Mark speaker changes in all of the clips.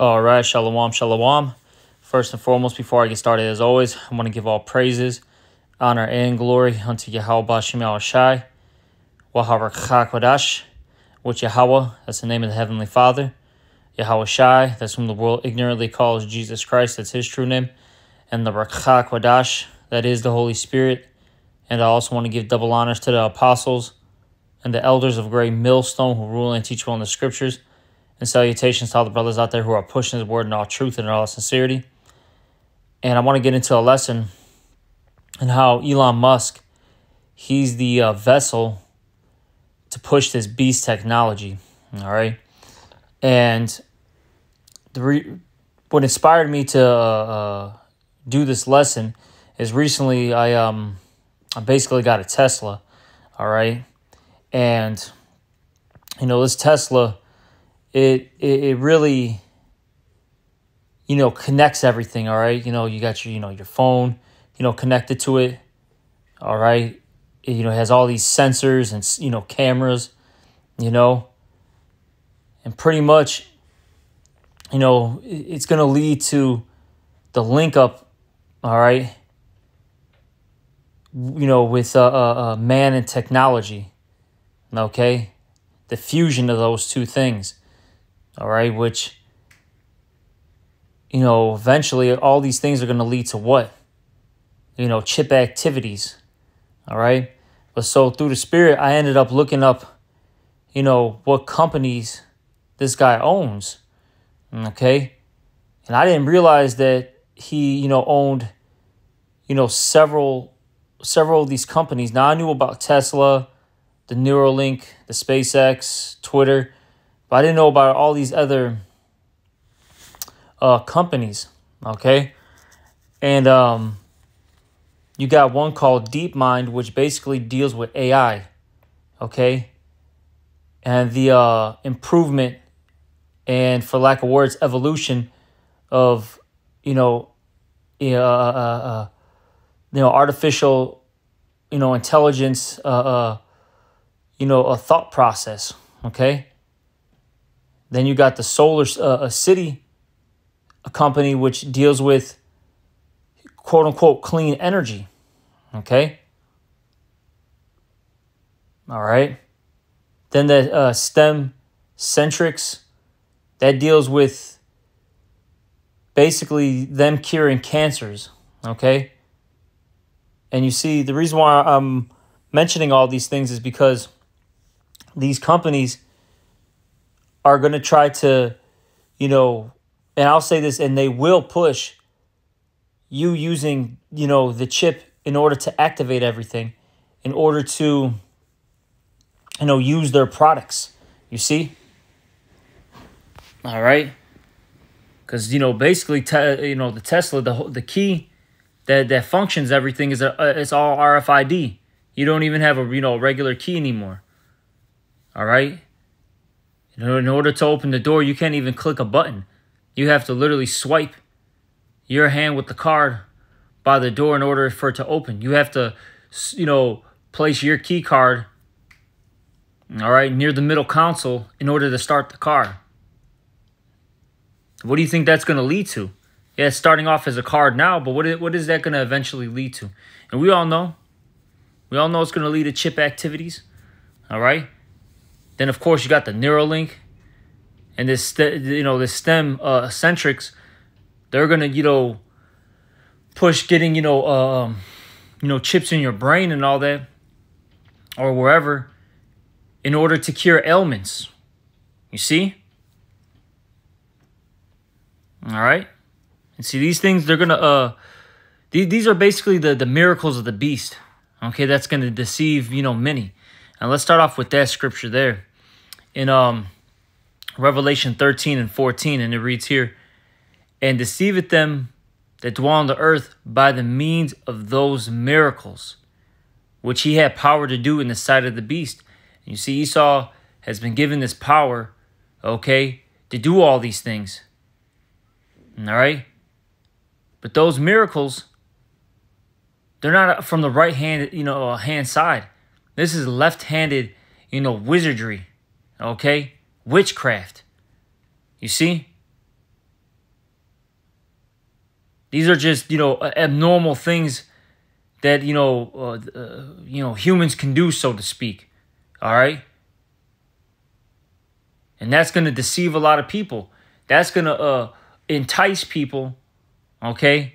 Speaker 1: All right, shalom, shalom. First and foremost, before I get started, as always, I want to give all praises, honor, and glory unto Yahweh Bashim Shai, Waharakhakwadash, which Yahweh, that's the name of the Heavenly Father, Yahweh Shai, that's whom the world ignorantly calls Jesus Christ, that's his true name, and the Rakhakwadash, that is the Holy Spirit. And I also want to give double honors to the apostles and the elders of Great Millstone who rule and teach well in the scriptures and salutations to all the brothers out there who are pushing his word in all truth and in all sincerity. And I want to get into a lesson and how Elon Musk, he's the uh, vessel to push this beast technology. All right. And the what inspired me to uh, uh, do this lesson is recently I um I basically got a Tesla. All right. And you know, this Tesla it, it it really you know connects everything all right? You know you got your you know your phone you know connected to it all right? It, you know has all these sensors and you know cameras you know? And pretty much you know it's going to lead to the link up all right? You know with uh, uh, uh, man and technology okay? The fusion of those two things all right, which, you know, eventually all these things are going to lead to what? You know, chip activities, all right? But so through the spirit, I ended up looking up, you know, what companies this guy owns, okay? And I didn't realize that he, you know, owned, you know, several several of these companies. Now I knew about Tesla, the Neuralink, the SpaceX, Twitter, but I didn't know about all these other uh, companies, okay? And um, you got one called DeepMind, which basically deals with AI, okay? And the uh, improvement and, for lack of words, evolution of, you know, uh, uh, uh, you know, artificial, you know, intelligence, uh, uh, you know, a thought process, okay? Then you got the Solar uh, City, a company which deals with quote unquote clean energy. Okay. All right. Then the uh, STEM Centrics that deals with basically them curing cancers. Okay. And you see, the reason why I'm mentioning all these things is because these companies are going to try to, you know, and I'll say this, and they will push you using, you know, the chip in order to activate everything, in order to, you know, use their products. You see? All right. Because, you know, basically, te- you know, the Tesla, the, the key that, that functions everything is a, uh, it's all RFID. You don't even have a, you know, regular key anymore. All right. In order to open the door, you can't even click a button. You have to literally swipe your hand with the card by the door in order for it to open. You have to, you know, place your key card, all right, near the middle console in order to start the car. What do you think that's going to lead to? Yeah, starting off as a card now, but what is, what is that going to eventually lead to? And we all know, we all know it's going to lead to chip activities, all right? Then of course you got the Neuralink, and this you know the STEM uh, centrics. They're gonna you know push getting you know um, you know chips in your brain and all that, or wherever, in order to cure ailments. You see. All right, and see these things. They're gonna uh, these these are basically the the miracles of the beast. Okay, that's gonna deceive you know many. And let's start off with that scripture there in um Revelation 13 and 14, and it reads here, and deceiveth them that dwell on the earth by the means of those miracles which he had power to do in the sight of the beast. And you see, Esau has been given this power, okay, to do all these things. All right? But those miracles, they're not from the right hand, you know, hand side. This is left-handed, you know, wizardry. Okay? Witchcraft. You see? These are just, you know, abnormal things that, you know, uh, uh, you know, humans can do, so to speak. All right? And that's going to deceive a lot of people. That's going to uh, entice people, okay,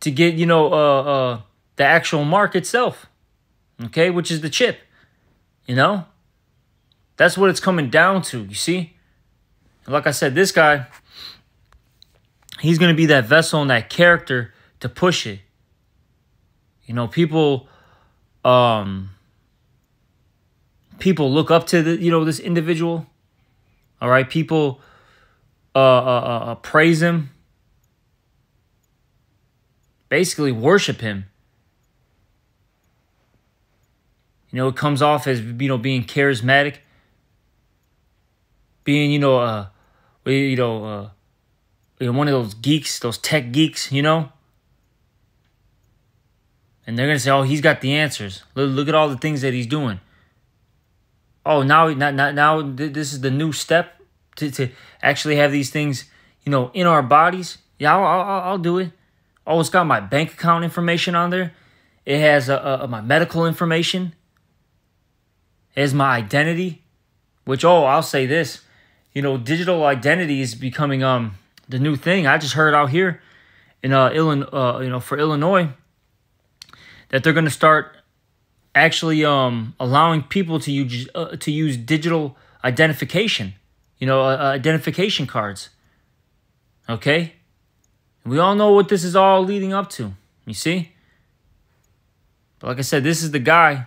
Speaker 1: to get, you know, uh, uh, the actual mark itself, okay, which is the chip, you know? That's what it's coming down to, you see? Like I said, this guy, he's going to be that vessel and that character to push it. You know, people um people look up to the you know this individual. All right, people uh, uh, uh, uh praise him. Basically worship him. You know, it comes off as you know being charismatic, being you know uh you know uh you know, one of those geeks, those tech geeks, you know? And they're to say, oh, he's got the answers. Look, look at all the things that he's doing. Oh, now, now, now this is the new step to, to actually have these things, you know, in our bodies. Yeah, I'll, I'll, I'll do it. Oh, it's got my bank account information on there. It has uh, uh, my medical information. It has my identity. Which, oh, I'll say this. You know, digital identity is becoming um the new thing. I just heard out here in uh, Illinois, uh, you know, for Illinois, that they're going to start actually um, allowing people to use uh, to use digital identification. You know, uh, uh identification cards. Okay, we all know what this is all leading up to. You see, but like I said, this is the guy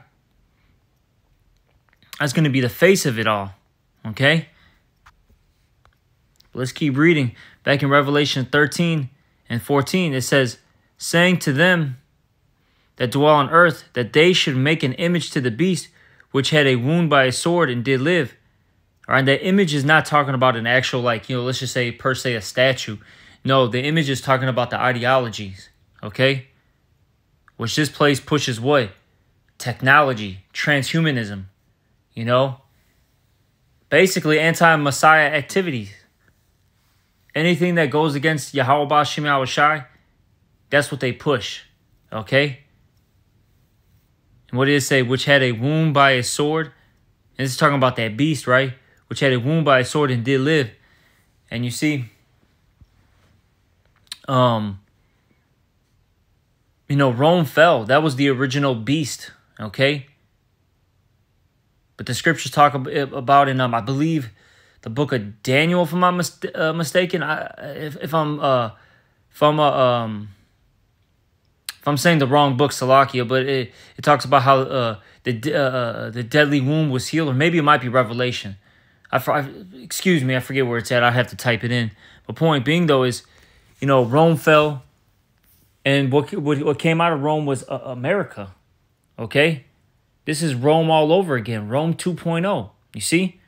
Speaker 1: that's going to be the face of it all. Okay. Let's keep reading. Back in Revelation 13 and 14, it says, saying to them that dwell on earth that they should make an image to the beast which had a wound by a sword and did live. All right, that image is not talking about an actual, like, you know, let's just say per se a statue. No, the image is talking about the ideologies, okay? Which this place pushes what? Technology, transhumanism, you know? Basically, anti Messiah activities. Anything that goes against Yahweh Shem that's what they push. Okay? And what did it say? Which had a wound by a sword. And this is talking about that beast, right? Which had a wound by a sword and did live. And you see, um, you know, Rome fell. That was the original beast, okay? But the scriptures talk about in, um, I believe, the book of Daniel, if I'm not mis- uh, mistaken. I, if, if I'm uh, if I'm uh, um, if I'm saying the wrong book, Salakia, but it, it talks about how uh, the uh, uh, the deadly wound was healed, or maybe it might be Revelation. I, I excuse me, I forget where it's at. I have to type it in. But point being though is, you know, Rome fell, and what what, what came out of Rome was uh, America. Okay, this is Rome all over again. Rome 2.0. You see.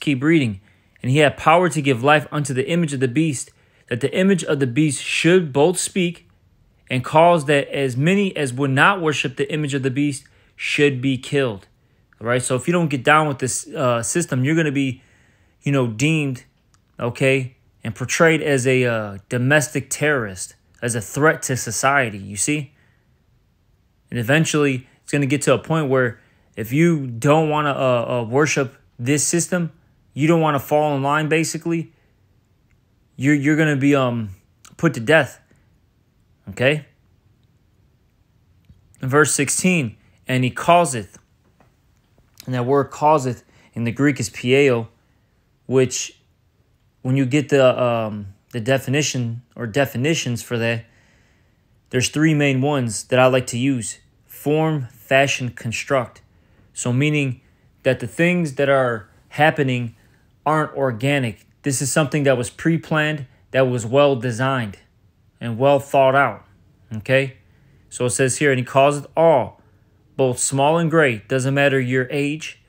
Speaker 1: Keep reading. And he had power to give life unto the image of the beast, that the image of the beast should both speak and cause that as many as would not worship the image of the beast should be killed. All right. So if you don't get down with this uh, system, you're going to be, you know, deemed, okay, and portrayed as a uh, domestic terrorist, as a threat to society. You see? And eventually, it's going to get to a point where if you don't want to uh, uh, worship this system, you don't want to fall in line basically, you're you're gonna be um put to death. Okay? In verse 16, and he causeth, and that word causeth in the Greek is poieo, which when you get the um the definition or definitions for that, there's three main ones that I like to use. Form, fashion, construct. So meaning that the things that are happening aren't organic. This is something that was pre planned, that was well designed and well thought out. Okay? So it says here, and he calls it all, both small and great, doesn't matter your age,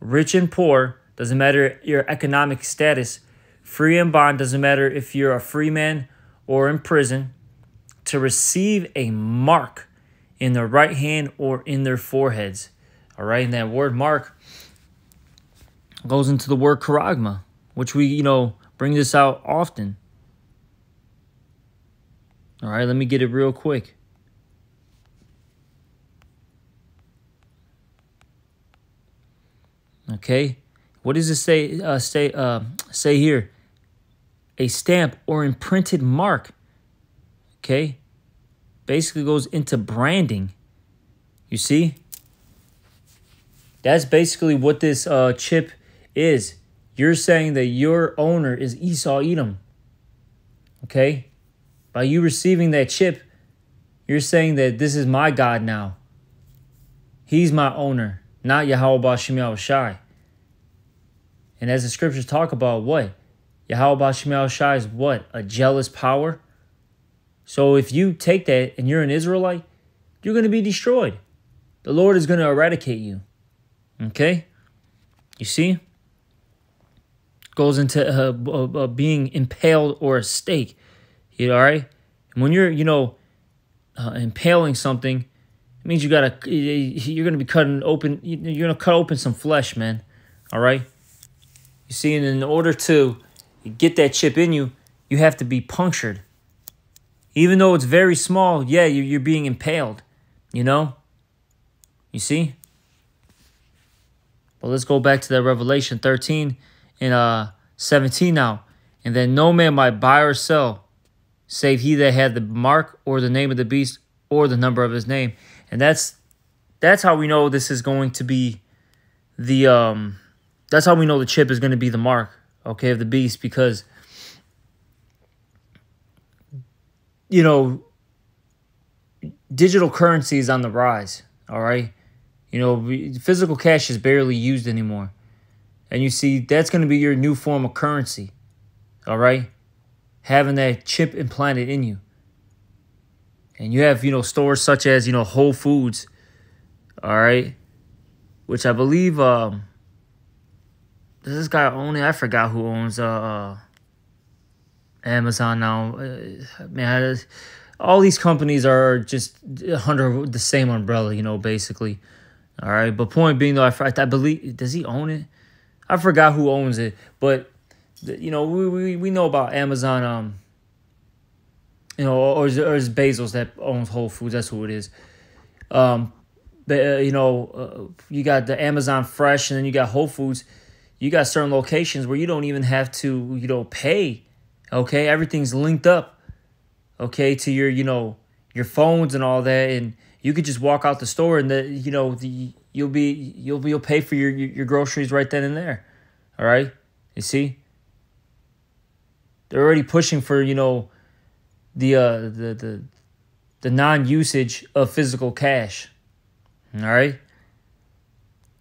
Speaker 1: rich and poor, doesn't matter your economic status, free and bond, doesn't matter if you're a free man or in prison, to receive a mark in their right hand or in their foreheads. All right, and that word mark goes into the word charagma, which we, you know, bring this out often. All right, let me get it real quick. Okay, what does it say? Uh, say uh, say here, a stamp or imprinted mark. Okay, basically goes into branding. You see, that's basically what this uh, chip is. You're saying that your owner is Esau Edom. Okay, by you receiving that chip, you're saying that this is my God now. He's my owner not Yahweh Shem Shai. And as the scriptures talk about what? Yahweh Shem Shai is what? A jealous power? So if you take that and you're an Israelite, you're going to be destroyed. The Lord is going to eradicate you. Okay? You see? Goes into uh, uh, uh, being impaled or a stake. You know, all right? And when you're, you know, uh, impaling something, it means you gotta you're gonna be cutting open. You're gonna cut open some flesh, man. All right. You see, and in order to get that chip in you, you have to be punctured. Even though it's very small, yeah, you're, you're being impaled. You know. You see. Well, let's go back to that Revelation 13 and uh 17 now. And then no man might buy or sell, save he that had the mark or the name of the beast or the number of his name. And that's that's how we know this is going to be the um that's how we know the chip is going to be the mark, okay, of the beast because you know digital currency is on the rise, all right? You know, physical cash is barely used anymore. And you see that's going to be your new form of currency. All right? Having that chip implanted in you. And you have, you know, stores such as, you know, Whole Foods, all right, which I believe um does this guy own it? I forgot who owns uh, uh Amazon now. Uh, man, all these companies are just under the same umbrella, you know, basically. All right, but point being though, I, I believe does he own it? I forgot who owns it, but you know, we, we, we know about Amazon um you know, or is, or is Bezos that owns Whole Foods? That's who it is. Um, but uh, you know, uh, you got the Amazon Fresh, and then you got Whole Foods. You got certain locations where you don't even have to, you know, pay. Okay, everything's linked up. Okay, to your, you know, your phones and all that, and you could just walk out the store, and the, you know, the you'll be you'll be you'll pay for your your groceries right then and there. All right, you see. They're already pushing for you know the uh, the the the non-usage of physical cash. All right.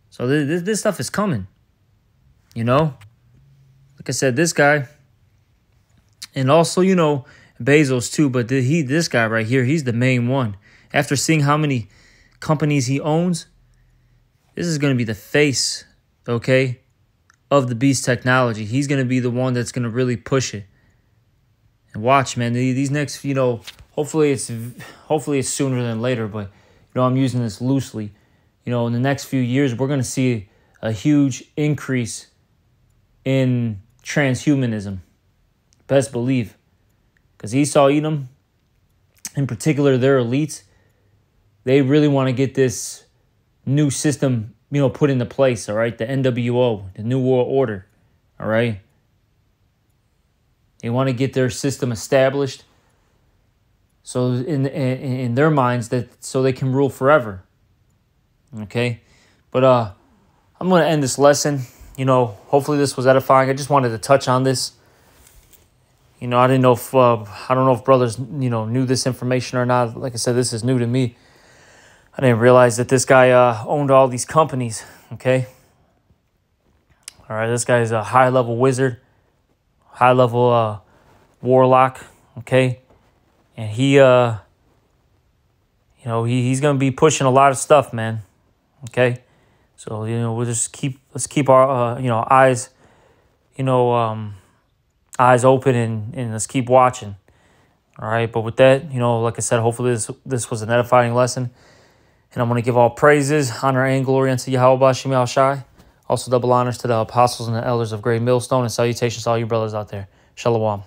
Speaker 1: So this this stuff is coming. You know, like I said, this guy, and also you know Bezos too, but he this guy right here, he's the main one. After seeing how many companies he owns, this is going to be the face, okay, of the beast technology. He's going to be the one that's going to really push it. And watch, man. These next, you know, hopefully it's hopefully it's sooner than later, but you know, I'm using this loosely. You know, in the next few years, we're gonna see a huge increase in transhumanism. Best believe, because Esau Edom, in particular, their elites, they really want to get this new system, you know, put into place. All right, the NWO, the New World Order. All right. They want to get their system established. So in, in in their minds that so they can rule forever. Okay? But uh I'm going to end this lesson. You know, hopefully this was edifying. I just wanted to touch on this. You know, I didn't know if uh, I don't know if brothers, you know, knew this information or not. Like I said, this is new to me. I didn't realize that this guy uh, owned all these companies. Okay. All right, this guy's a high level wizard high level uh, warlock. Okay, and he uh, you know, he, he's gonna be pushing a lot of stuff, man. Okay, so you know, we'll just keep let's keep our uh, you know eyes, you know, um, eyes open and and let's keep watching. All right, but with that, you know, like I said, hopefully this this was an edifying lesson. And I'm going to give all praises, honor, and glory unto Yahweh Shem Shai. Also, double honors to the apostles and the elders of Great Millstone, and salutations to all you brothers out there. Shalom.